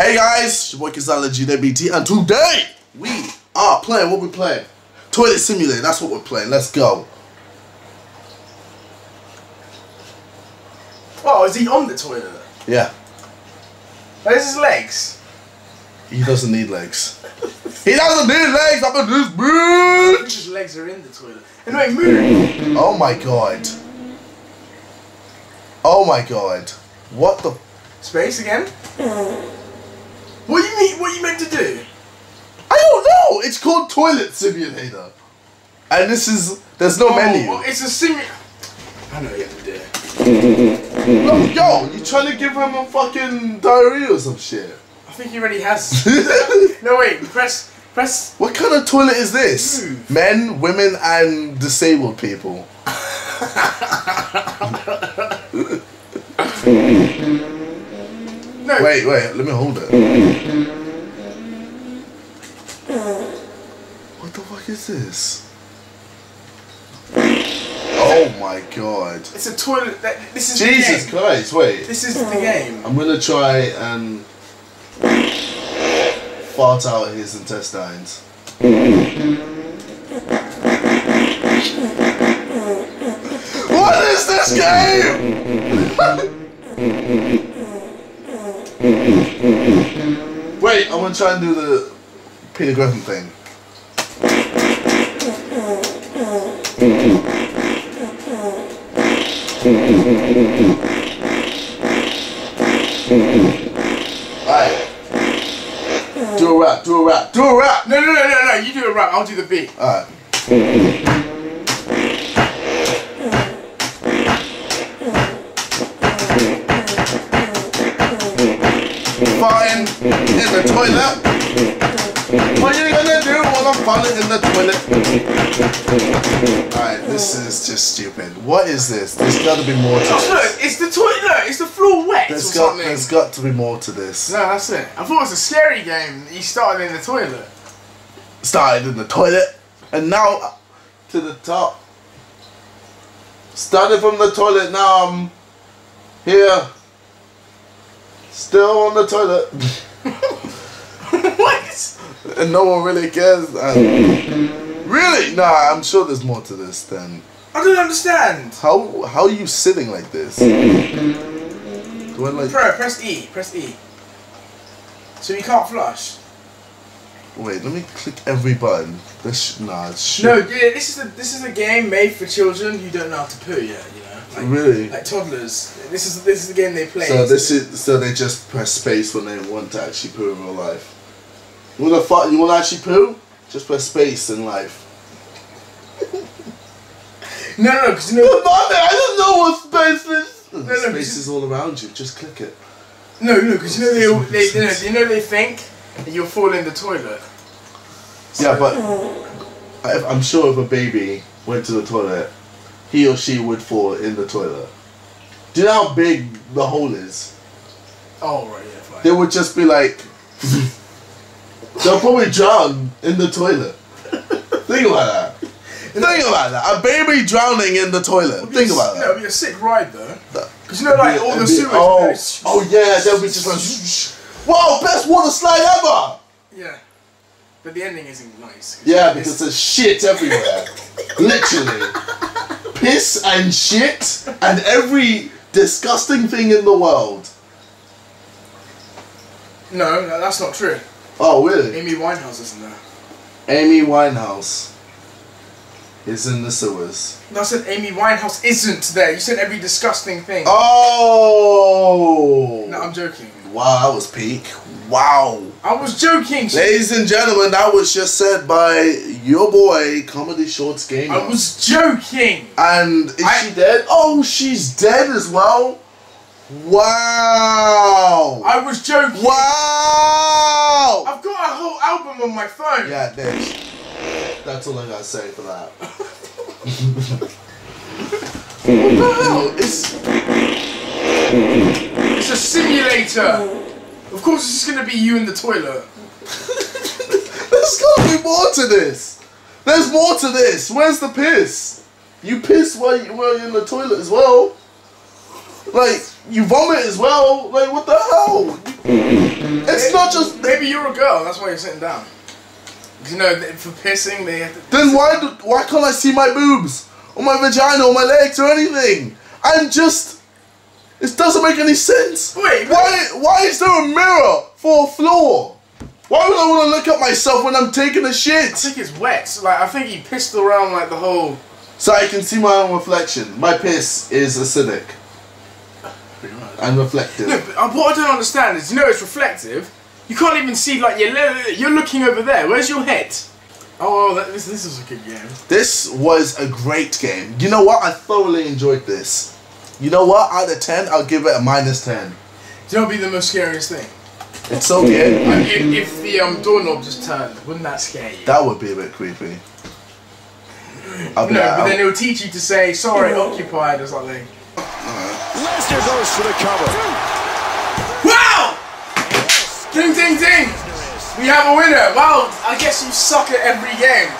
Hey guys, it's your boy KSIOlajidebt, and today we are playing what we playing. Toilet Simulator, that's what we're playing. Let's go. Oh, is he on the toilet? Yeah, oh, Where's his legs? he doesn't need legs. he doesn't need legs up in this bitch. His legs are in the toilet. Anyway, move. Oh my god. Oh my god. What the? Space again. What you mean? What are you meant to do? I don't know. It's called Toilet Simulator, and this is there's no Oh, menu. well, it's a sim. I know you have to do. No, yo, you trying to give him a fucking diarrhea or some shit? I think he already has. no wait. Press. Press. What kind of toilet is this? Move. Men, women, and disabled people. Wait, wait, let me hold it. What the fuck is this? Oh my god. It's a toilet. That, this is Jesus the game. Christ, wait. This is the game. I'm gonna try and fart out his intestines. what is this game? Wait, I'm gonna try and do the Peter Griffin thing. Alright. Do a rap, do a rap, do a rap! No, no, no, no, no. You do a rap. I'll do the beat. Alright. Toilet. What you gonna do when I'm farting in the toilet? Alright, this is just stupid. What is this? There's gotta be more to Oh, this. look, it's the toilet. It's the floor wet There's or got, something. there's got to be more to this. No, that's it. I thought it was a scary game. You started in the toilet. Started in the toilet, and now to the top. Started from the toilet, now I'm here. Still on the toilet. and no one really cares. And really? Nah, I'm sure there's more to this than I don't understand. how how are you sitting like this? Like Bro, press E. Press E. So you can't flush. wait, let me click every button. This nah, it's shit. No, yeah, this is a this is a game made for children who don't know how to poo yet. You know, like, Really? like toddlers. This is this is the game they play. So this is so they just press space when they want to actually poo in real life. You wanna fu- you wanna actually poo? Just press space in life. no, no, because you know, I don't know what space is. no, space is all around you. Just click it. no, no, because you know they, all- they you know, you know they think you'll fall in the toilet. Yeah, but I, I'm sure if a baby went to the toilet, he or she would fall in the toilet. Do you know how big the hole is? Oh right, yeah, fine. They would just be like, they'll probably drown in the toilet. Think about that. Think about that. A baby drowning in the toilet. Think about that. No, it'd be a sick ride though. Because you know, like all the sewage. Oh, oh yeah, they'll be just like, wow, best water slide ever. Yeah. But the ending isn't nice. Yeah, It's- because there's shit everywhere. Literally. Piss and shit and every disgusting thing in the world. no, no, that's not true. Oh, really? Amy Winehouse isn't there. Amy Winehouse is in the sewers. No, I said Amy Winehouse isn't there. You said every disgusting thing. Oh! No, I'm joking. Wow, that was peak. Wow. I was joking. Ladies and gentlemen, that was just said by your boy, Comedy Shorts Gamer. I was joking. And is I- she dead? Oh, she's dead as well. Wow. I was joking. Wow. I've got a whole album on my phone. Yeah, bitch. That's all I gotta say for that. what the hell? It's It's a simulator. Of course, it's just gonna be you in the toilet. there's gotta be more to this. There's more to this. Where's the piss? You piss while, you, while you're in the toilet as well. Like, you vomit as well. Like, what the hell? It's not just. Maybe you're a girl. That's why you're sitting down. You know, for pissing, they have to. Then why do, why can't I see my boobs or my vagina or my legs or anything? I'm just. It doesn't make any sense. Wait, Why why is there a mirror for a floor? Why would I want to look at myself when I'm taking a shit? I think it's wet. So, like, I think he pissed around like the whole. So I can see my own reflection. My piss is acidic and No, reflective. but uh, what I don't understand is, you know, it's reflective. You can't even see like you're you're looking over there. Where's your head? Oh, that, this this is a good game. This was a great game. You know what? I thoroughly enjoyed this. You know what? Out of 10, I'll give it a minus 10. Do you know what would be the most scariest thing? It's so good. If, if the um, doorknob just turned, wouldn't that scare you? That would be a bit creepy. I'll no, like, but then I'll- it will teach you to say sorry, occupied or something. Lesnar goes for the cover. Wow! Ding ding ding! We have a winner. Wow, I guess you suck at every game.